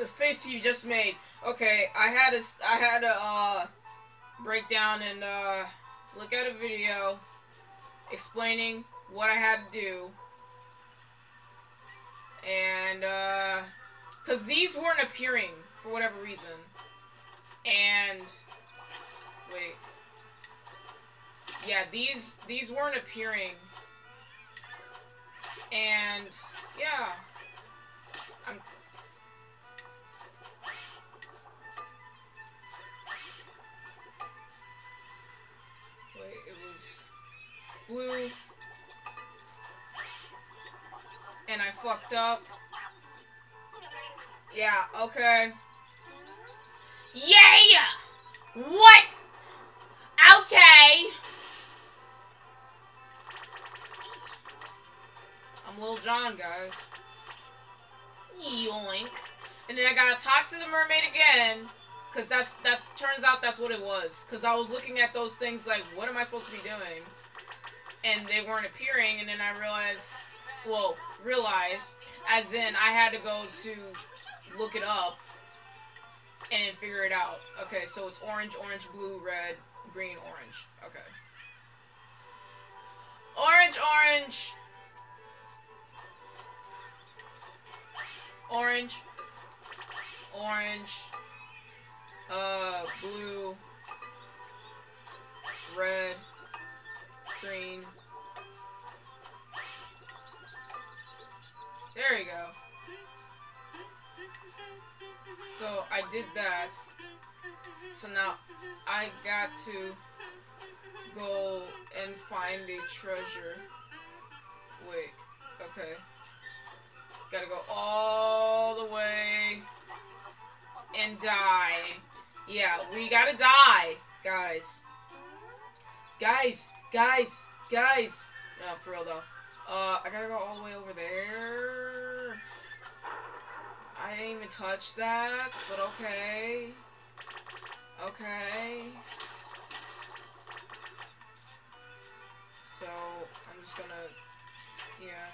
the face you just made. Okay, I had to I had to uh break down and uh look at a video explaining what I had to do. And uh cuz these weren't appearing for whatever reason. And wait. Yeah, these these weren't appearing. And yeah. I'm blue. And I fucked up. Yeah, okay. Yeah! What? Okay. I'm Lil Jon, guys. Yoink. And then I gotta talk to the mermaid again. Cause that's that turns out that's what it was. Cause I was looking at those things like, what am I supposed to be doing? And they weren't appearing, and then I realized well, realized as in I had to go to look it up and figure it out. Okay, so it's orange, orange, blue, red, green, orange. Okay. Orange, orange. Orange. Orange. Uh, blue. Red. Green. There you go. So I did that. So now I got to go and find a treasure. Wait, okay. Gotta go all the way and die. Yeah, we gotta die, guys. Guys, guys, guys. No, for real though. Uh, I gotta go all the way over there. I didn't even touch that, but okay. Okay. So, I'm just gonna, yeah.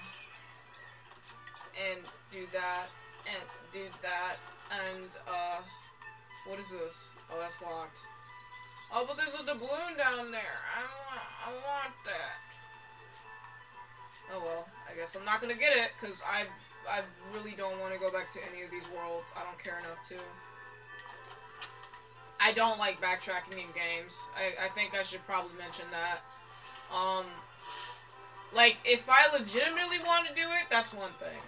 And do that, and do that, and, uh, what is this? Oh, that's locked. Oh, but there's a doubloon down there. I want, I want that. Oh well, I guess I'm not gonna get it, because I, I really don't want to go back to any of these worlds. I don't care enough to. I don't like backtracking in games. I, I think I should probably mention that. Um, like, if I legitimately want to do it, that's one thing.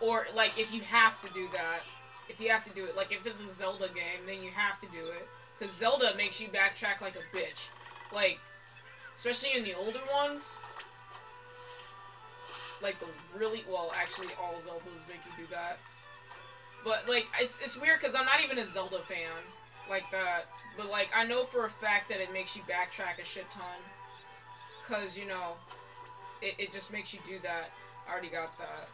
Or, like, if you have to do that. If you have to do it. Like, if it's a Zelda game, then you have to do it. Because Zelda makes you backtrack like a bitch. Like, especially in the older ones. Like, the really... Well, actually, all Zeldas make you do that. But, like, it's, it's weird because I'm not even a Zelda fan like that. But, like, I know for a fact that it makes you backtrack a shit ton. Because, you know, it, it just makes you do that. I already got that.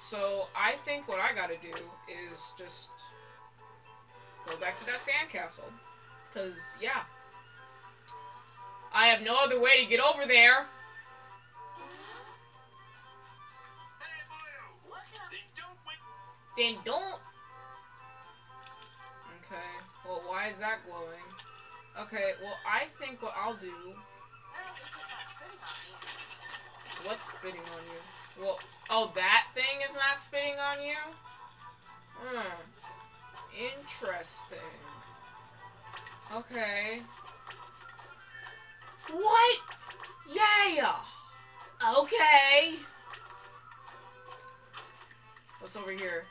So, I think what I gotta do is just go back to that sandcastle. Because, yeah. I have no other way to get over there. Then don't. Okay. Well, why is that glowing? Okay, well, I think what I'll do... What's spitting on you? Well, oh, that thing is not spitting on you? Hmm. Interesting. Okay. What? Yeah. Okay. What's over here?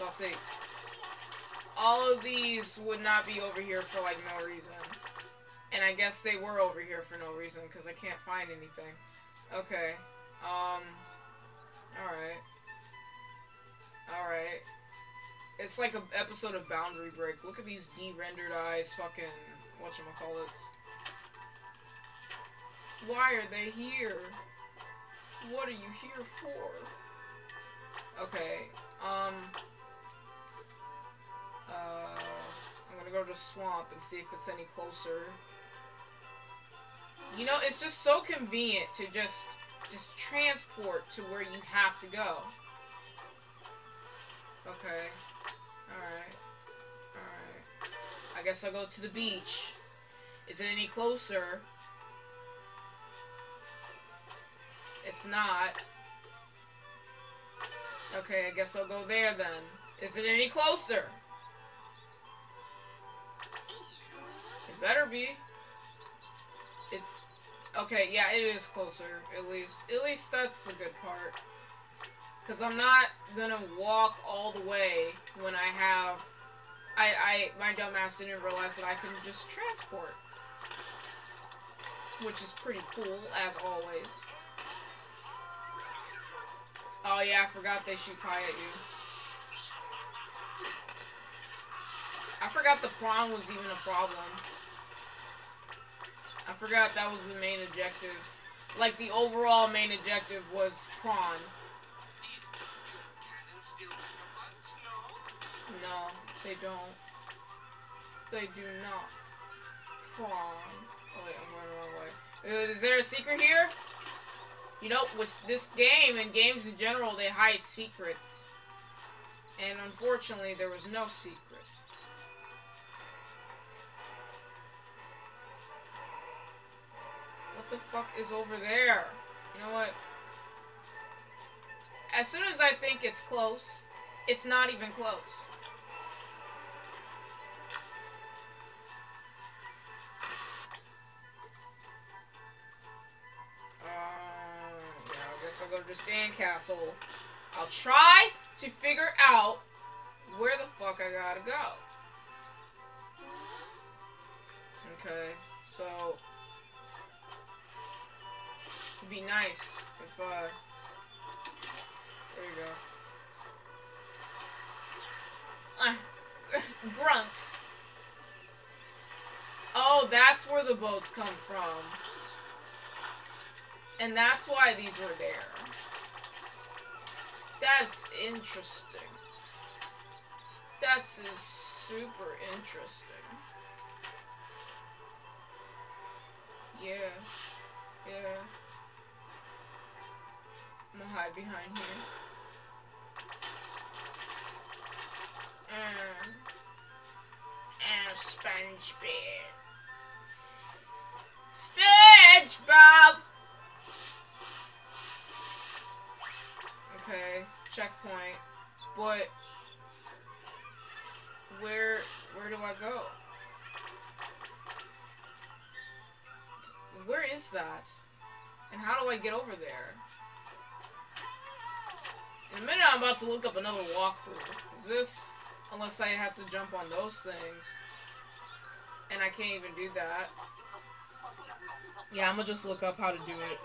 I'll see. All of these would not be over here for, like, no reason. And I guess they were over here for no reason, because I can't find anything. Okay. Um. Alright. Alright. It's like an episode of Boundary Break. Look at these de-rendered eyes, fucking... Whatchamacallits. Why are they here? What are you here for? Okay, um... Uh, I'm gonna go to the swamp and see if it's any closer. You know, it's just so convenient to just just transport to where you have to go. Okay. Alright. Alright. I guess I'll go to the beach. Is it any closer? It's not. Okay, I guess I'll go there then. Is it any closer? It better be. It's okay. Yeah, it is closer. At least, at least that's the good part. Cause I'm not gonna walk all the way when I have. I I my dumbass didn't realize that I can just transport, which is pretty cool as always. Oh yeah, I forgot they shoot pie at you. I forgot the prawn was even a problem. I forgot that was the main objective. Like, the overall main objective was prawn. No, they don't. They do not. Prawn. Oh wait, I'm going the wrong way. Uh, is there a secret here? You know, with this game and games in general, they hide secrets. And unfortunately, there was no secret. The fuck is over there? You know what? As soon as I think it's close, it's not even close. Uh, yeah, I guess I'll go to the sandcastle. I'll try to figure out where the fuck I gotta go. Okay, so it'd be nice if uh there you go. Uh, grunts. Oh, that's where the boats come from. And that's why these were there. That's interesting. That's super interesting. Yeah. Yeah. I'm gonna hide behind here. Mm. And SpongeBob. SpongeBob! Okay, checkpoint. But where where do I go? Where is that? And how do I get over there? In a minute, I'm about to look up another walkthrough. Is this... Unless I have to jump on those things. And I can't even do that. Yeah, I'm gonna just look up how to do it.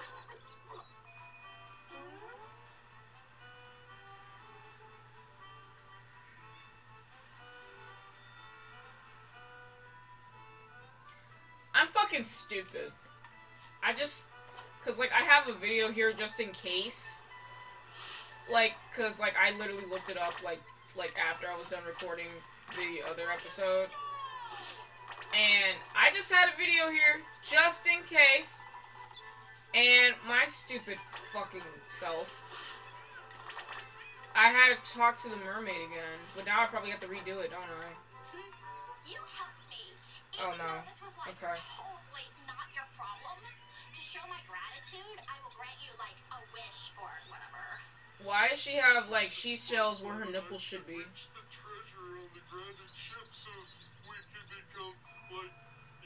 I'm fucking stupid. I just... Because, like, I have a video here just in case. Like, because, like, I literally looked it up, like, like after I was done recording the other episode. And I just had a video here, just in case. And my stupid fucking self. I had to talk to the mermaid again, but now I probably have to redo it, don't I? You helped me. Oh, no. This was like Okay. totally not your problem. To show my gratitude, I will grant you like a wish or whatever. Why does she have, like, she shells where her nipples should be? Reach the treasure on the grounded ship so we can become like,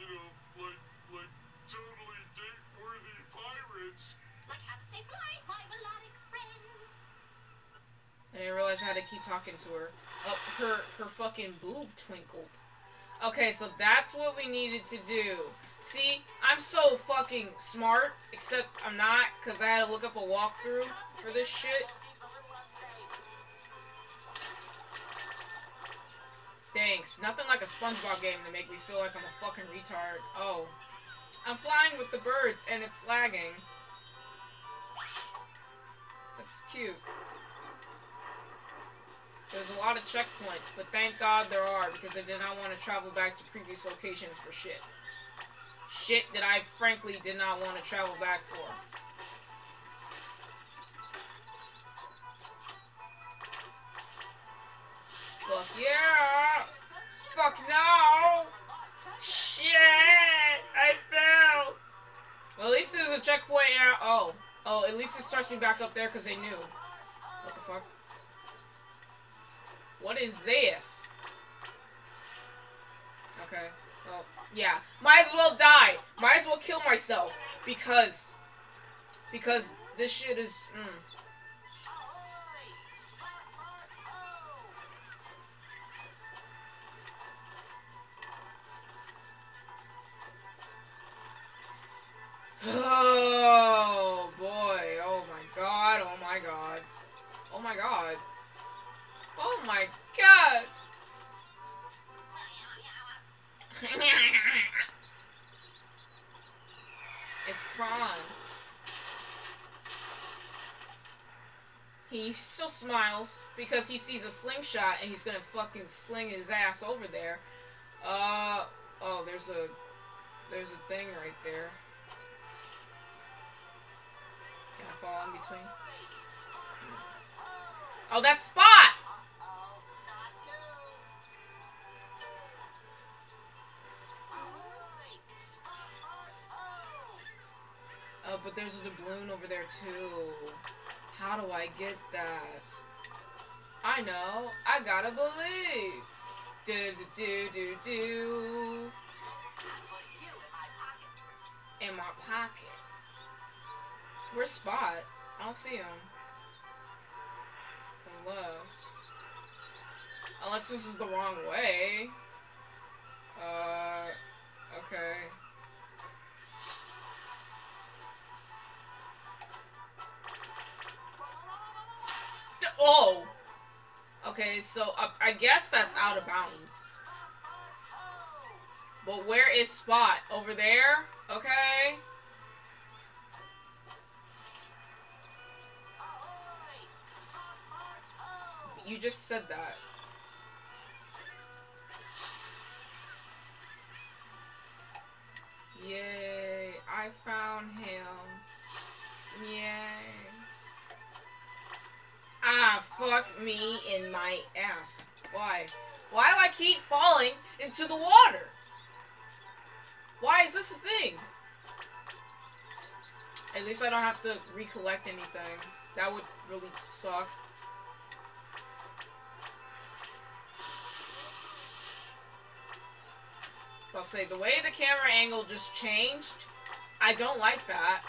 you know, like like totally date-worthy pirates. Like have a safe flight, my melodic friends. I didn't realize I had to keep talking to her. Oh, her her fucking boob twinkled. Okay, so that's what we needed to do. See, I'm so fucking smart, except I'm not, because I had to look up a walkthrough for this shit. Thanks. Nothing like a SpongeBob game to make me feel like I'm a fucking retard. Oh. I'm flying with the birds, and it's lagging. That's cute. There's a lot of checkpoints, but thank God there are, because I did not want to travel back to previous locations for shit. shit that I frankly did not want to travel back for. Fuck yeah! Fuck no! Shit! I fell! Well, at least there's a checkpoint now. Oh. Oh, at least it starts me back up there because they knew. What the fuck? What is this? Okay. Well, yeah. Might as well die. Might as well kill myself. Because... Because this shit is... Mm. it's prawn. He still smiles because he sees a slingshot and he's gonna fucking sling his ass over there. Uh oh, there's a there's a thing right there. Can I fall in between? Oh, that's Spot! But there's a doubloon over there too. How do I get that? I know. I gotta believe. Do do do do do. In my pocket. Where's Spot? I don't see him. Unless. Unless this is the wrong way. Uh. Okay. Oh! Okay, so uh, I guess that's out of bounds. But where is Spot? Over there? Okay. You just said that. Yay, I found him. Yay. Ah, fuck me in my ass. Why? Why do I keep falling into the water? Why is this a thing? At least I don't have to recollect anything. That would really suck. I'll say the way the camera angle just changed, I don't like that.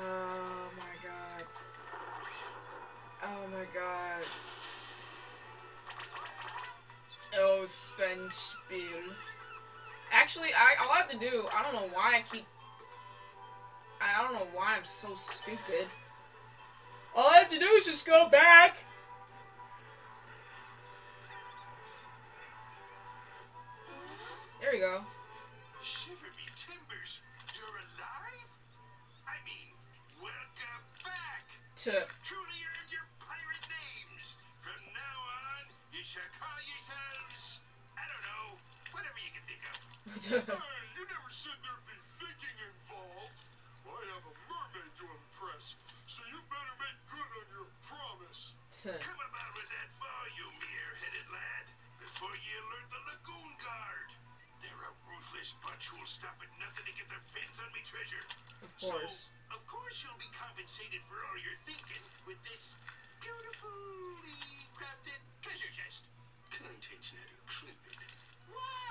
Oh my god. Oh my god. Oh, Spenspiel. Actually, I all I have to do, I don't know why I keep I don't know why I'm so stupid. All I have to do is just go back.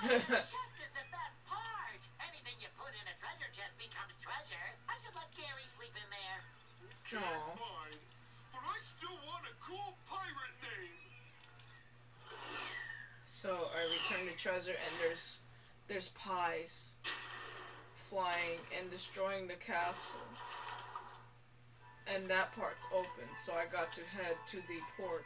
Chest is the best part. Anything you put in a treasure chest becomes treasure. I should let Gary sleep in there. But I still want a cool pirate name. So I return the treasure and there's there's pies flying and destroying the castle. And that part's open, so I got to head to the port.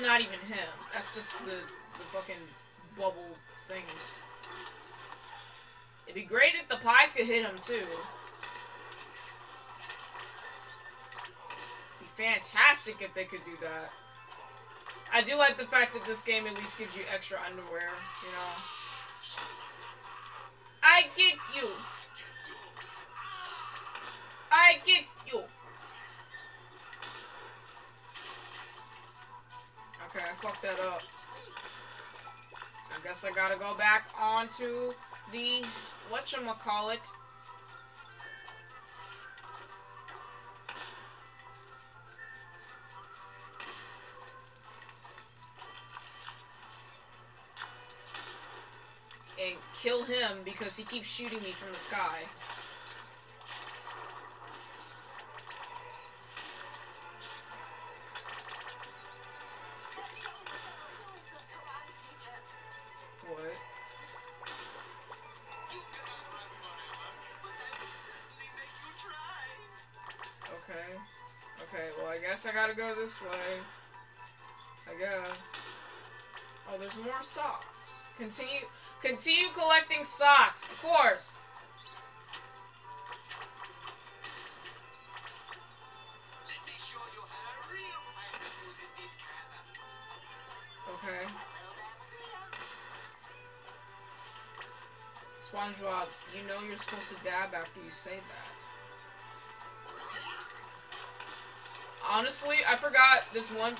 not even him. That's just the, the fucking bubble things. It'd be great if the pies could hit him too. Be fantastic if they could do that. I do like the fact that this game at least gives you extra underwear, you know. I get you. I get you. Fucked that up. I guess I gotta go back onto the whatchamacallit. And kill him because he keeps shooting me from the sky. Guess I gotta go this way. I guess. Oh, there's more socks. Continue, continue collecting socks, of course. Let me show you how a real pirate uses these cannons. Okay. SpongeBob, you know you're supposed to dab after you say that. Honestly, I forgot this one.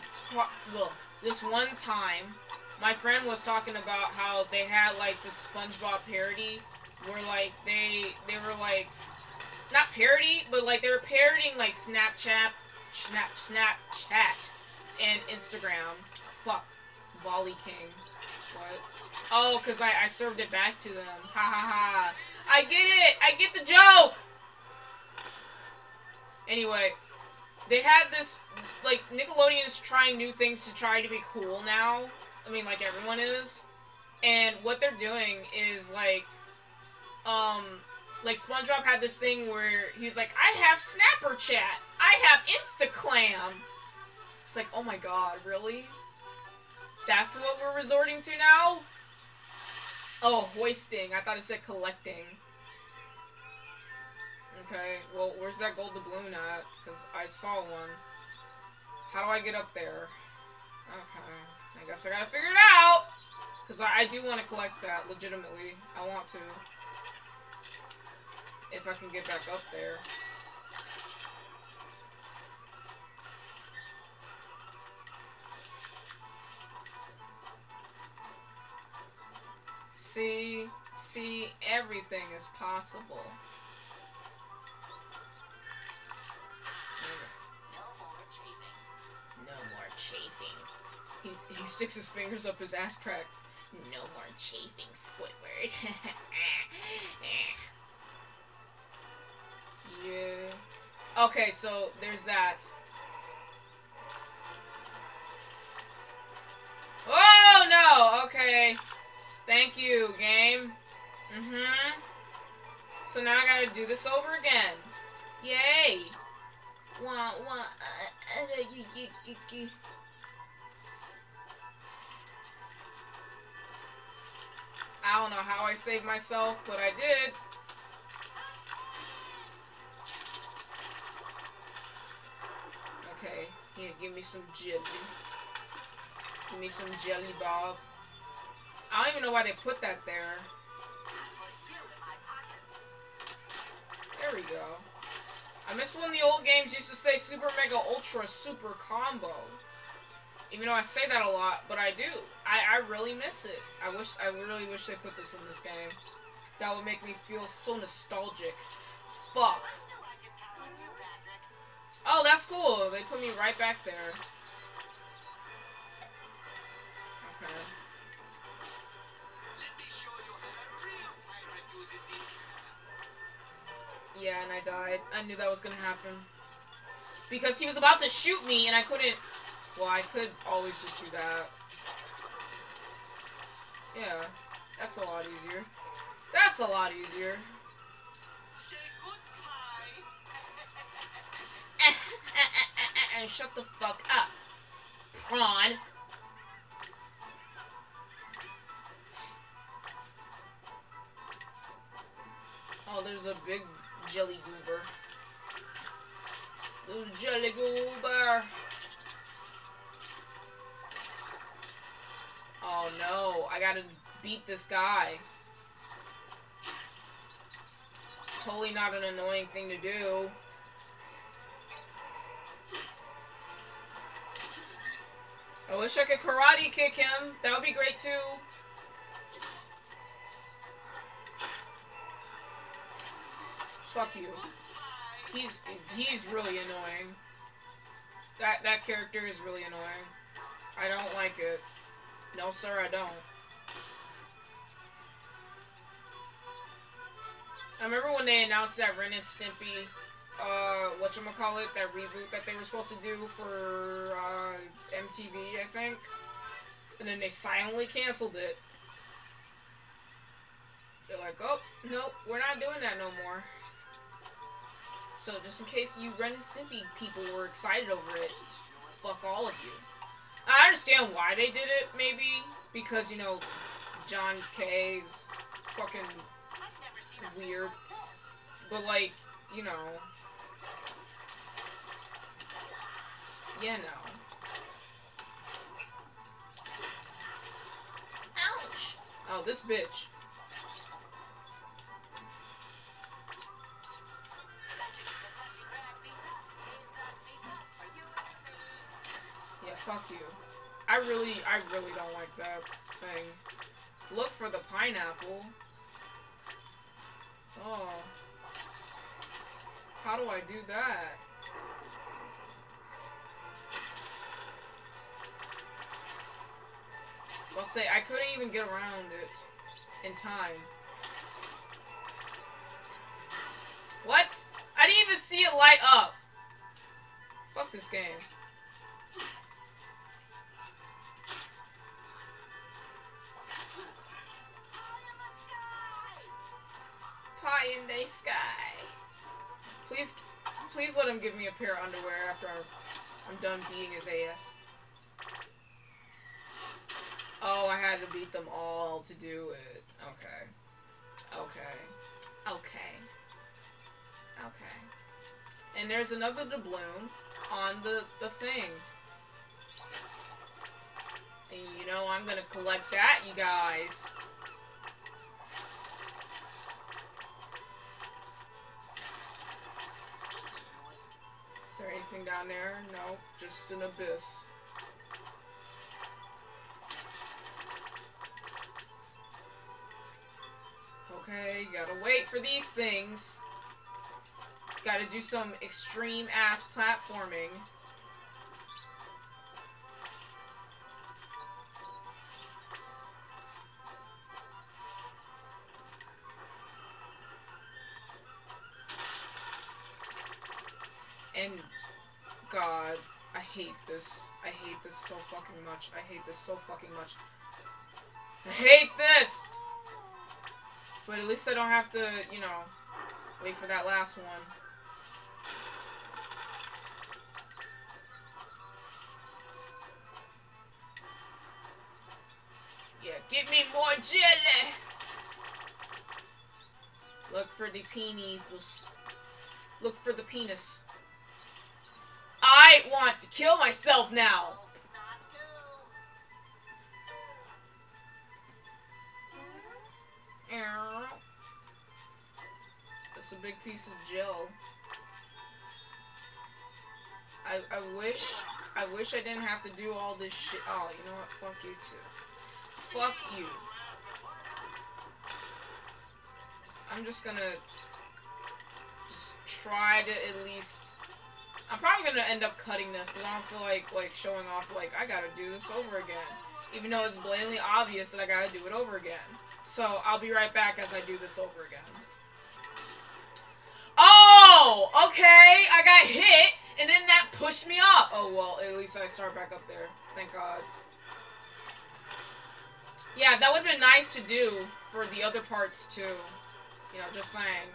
Well, this one time, my friend was talking about how they had like this SpongeBob parody, where like they they were like, not parody, but like they were parodying like Snapchat, Snap Snapchat, and Instagram. Fuck, Volley King. What? Oh, because I, I served it back to them. Ha ha ha. I get it! I get the joke! Anyway, they had this, like, Nickelodeon is trying new things to try to be cool now. I mean, like everyone is. And what they're doing is, like, um, like SpongeBob had this thing where he's like, I have Snapper Chat! I have Instaclam! It's like, oh my god, really? That's what we're resorting to now? Oh, hoisting. I thought it said collecting. Okay, well, where's that gold doubloon at? Because I saw one. How do I get up there? Okay, I guess I gotta figure it out! Because I, I do want to collect that, legitimately. I want to. If I can get back up there. See, see, everything is possible. He's, he sticks his fingers up his ass crack. No more chafing, Squidward. Yeah. Okay, so there's that. Oh no! Okay. Thank you, game. Mm-hmm. So now I gotta do this over again. Yay! wah, wah, uh, uh, y- I don't know how I saved myself, but I did. Okay, here, give me some jelly. Give me some jelly, Bob. I don't even know why they put that there. There we go. I miss when the old games used to say Super Mega Ultra Super Combo. Even though I say that a lot, but I do. I, I really miss it. I wish I really wish they put this in this game. That would make me feel so nostalgic. Fuck. Oh, that's cool. They put me right back there. Okay. Yeah, and I died. I knew that was gonna happen. Because he was about to shoot me and I couldn't... Well, I could always just do that. Yeah, that's a lot easier. That's a lot easier. Say goodbye. And shut the fuck up, prawn. Oh, there's a big jelly goober. Little jelly goober. Oh no, I gotta beat this guy. Totally not an annoying thing to do. I wish I could karate kick him. That would be great too. Fuck you. He's he's really annoying. That that character is really annoying. I don't like it. No sir, I don't. I remember when they announced that Ren and Stimpy, uh, whatchamacallit, that reboot that they were supposed to do for, uh, MTV, I think. And then they silently canceled it. They're like, oh, nope, we're not doing that no more. So just in case you Ren and Stimpy people were excited over it, fuck all of you. I understand why they did it, maybe, because, you know, John K's fucking I've never seen a Weird. But like, you know. Yeah, no. Ouch! Oh, this bitch. Fuck you. I really, I really don't like that thing. Look for the pineapple. Oh. How do I do that? I'll say I couldn't even get around it in time. What? I didn't even see it light up. Fuck this game. In the sky. Please, please let him give me a pair of underwear after I'm, I'm done beating his ass. Oh, I had to beat them all to do it. Okay. Okay. Okay. Okay. And there's another doubloon on the, the thing. And you know I'm gonna collect that, you guys. There anything down there? No, just an abyss. Okay, gotta wait for these things. Gotta do some extreme ass platforming. This. I hate this so fucking much. I hate this so fucking much. I hate this! But at least I don't have to, you know, wait for that last one. Yeah, give me more jelly! Look for the penis. Look for the penis. I want to kill myself now! That's a big piece of gel. I, I wish I wish I didn't have to do all this shit. Oh, you know what? Fuck you too. Fuck you. I'm just gonna just try to at least. I'm probably gonna end up cutting this because I don't feel like like showing off like I gotta do this over again, even though it's blatantly obvious that I gotta do it over again. So I'll be right back as I do this over again. Oh! Okay, I got hit, and then that pushed me up. Oh well, at least I start back up there. Thank God. Yeah, that would have been nice to do for the other parts too. You know, just saying.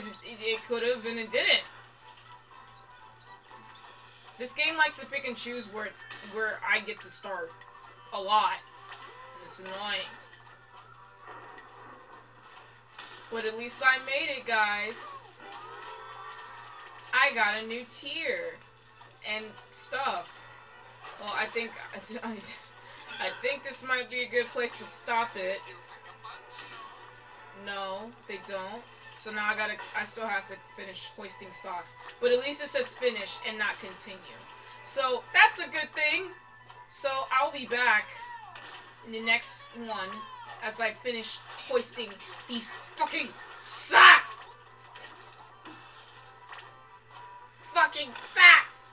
Times it, could have been and it didn't. This game likes to pick and choose where where I get to start a lot. And it's annoying. But at least I made it, guys. I got a new tier and stuff. Well, I think I, think this might be a good place to stop it. No, they don't. So now I gotta, I still have to finish hoisting socks. But at least it says finish and not continue. So that's a good thing. So I'll be back in the next one as I finish hoisting these fucking socks. Fucking socks.